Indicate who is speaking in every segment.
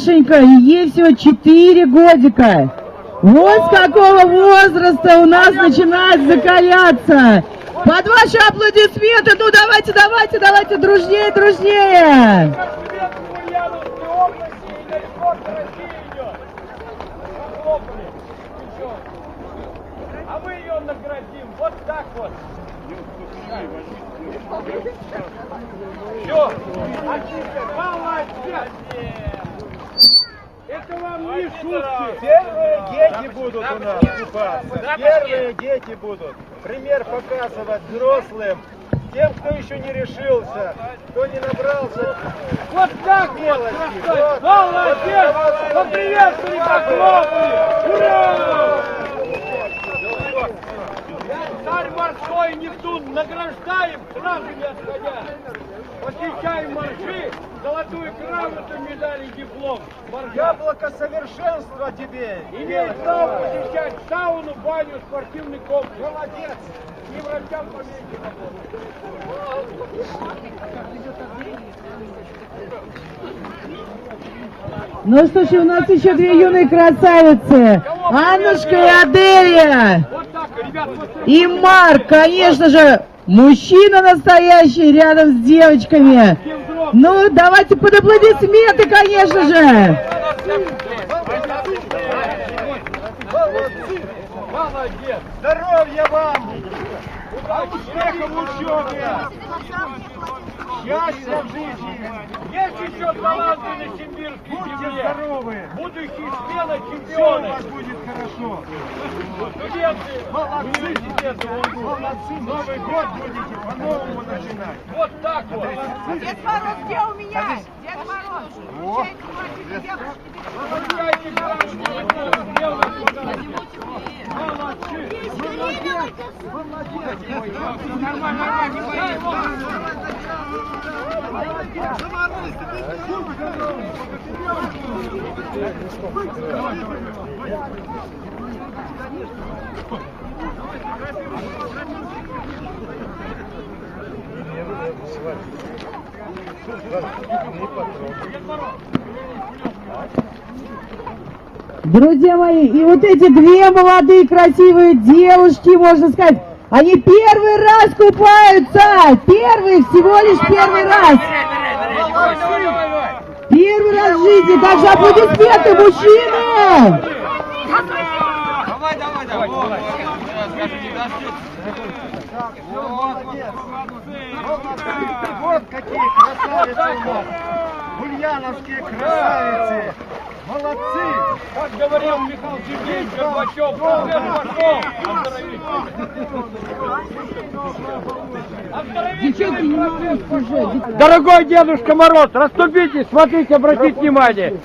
Speaker 1: Машенька, ей всего 4 годика. Вот с какого возраста у нас начинает закаляться. Под ваши аплодисменты, ну давайте, давайте, давайте, дружнее, дружнее.
Speaker 2: Вот так вот. Все. Молодец. Это вам не шутки.
Speaker 3: Первые дети будут у нас купаться. Первые дети будут. Пример показывать взрослым. Тем, кто еще не решился, кто не набрался.
Speaker 2: Вот так вот. Молодец.
Speaker 3: Вот.
Speaker 2: Поприветствовали, похлопали. Ура! Морской Нептун награждаем, сразу не отходя. Посещаем марши, золотую грамоту, медаль и диплом. Маржа
Speaker 3: Яблоко совершенства тебе.
Speaker 2: имеет право посещать сауну, баню, спортивный комплекс.
Speaker 3: Молодец.
Speaker 2: И врачам поменьше
Speaker 1: Ну что ж, у нас еще две юные красавицы. Аннушка и Аделия. И Марк, конечно же, мужчина настоящий рядом с девочками. Ну, давайте под аплодисменты, конечно же.
Speaker 2: Молодец.
Speaker 3: Здоровья вам. Успехов в учебе. Счастья в жизни.
Speaker 2: Есть еще таланты на Симбирской
Speaker 3: Будьте
Speaker 2: земле.
Speaker 3: здоровы.
Speaker 2: Будущие смело
Speaker 3: Все у
Speaker 2: чемпионы.
Speaker 3: вас будет хорошо.
Speaker 2: Студенты
Speaker 3: Молодцы. Молодцы. Новый год будете по-новому начинать.
Speaker 2: Вот так вот.
Speaker 4: Дед Мороз, где у меня? Дед Мороз.
Speaker 3: О.
Speaker 2: Получайте грамоту, смело чемпионы. Молодцы. Нормально, нормально,
Speaker 1: Друзья мои, и вот эти две молодые красивые девушки, можно сказать, они первый раз купаются. Первый, всего лишь первый раз. Первый раз в жизни. Также аплодисменты мужчины.
Speaker 2: Давай, давай, давай.
Speaker 3: Вот какие красавицы у нас. Ульяновские красавицы. Молодцы.
Speaker 2: Как говорил Михаил Сергеевич Горбачев, процесс пошел. Не уже. Дорогой Дедушка Мороз, расступитесь, смотрите, обратите внимание.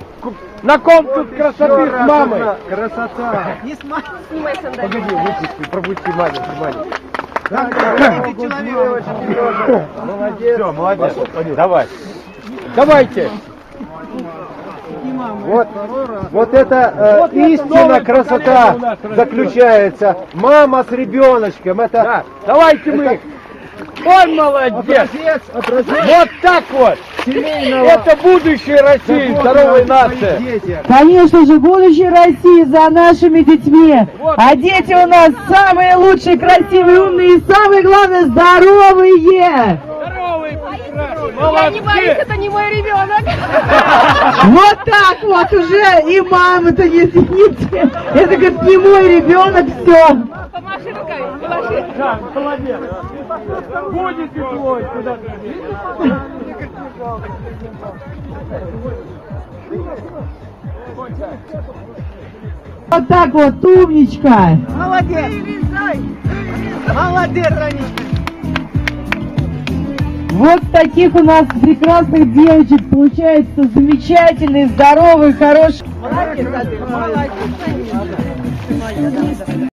Speaker 2: На ком тут красоты с мамой?
Speaker 3: Красота.
Speaker 2: Погоди, выпусти, пропусти маме, внимание.
Speaker 3: Молодец. Все, молодец.
Speaker 2: Давай. Давайте.
Speaker 3: Вот, вот это э,
Speaker 2: Вот это новое
Speaker 3: красота заключается. Мама с ребеночком. Это
Speaker 2: Да, давайте мы. Он молодец.
Speaker 3: образец, образец
Speaker 2: Вот так вот.
Speaker 3: семейного
Speaker 2: Это будущее России,
Speaker 3: заботы
Speaker 2: здоровой нации.
Speaker 1: Конечно же, будущее России за нашими детьми.
Speaker 2: Вот.
Speaker 1: А дети у нас самые лучшие, красивые, умные и самое главное, здоровые.
Speaker 4: Я не боюсь, это не мой ребенок.
Speaker 1: Вот так вот уже и мамы-то не извините. Это говорит, не мой ребенок, все.
Speaker 4: Помаши руками, помаши.
Speaker 2: Да, молодец. Будет и твой.
Speaker 1: Вот так вот, умничка.
Speaker 3: Молодец. Молодец, Ранечка.
Speaker 1: Вот таких у нас прекрасных девочек получается замечательные, здоровые, хорошие.
Speaker 3: Молодец.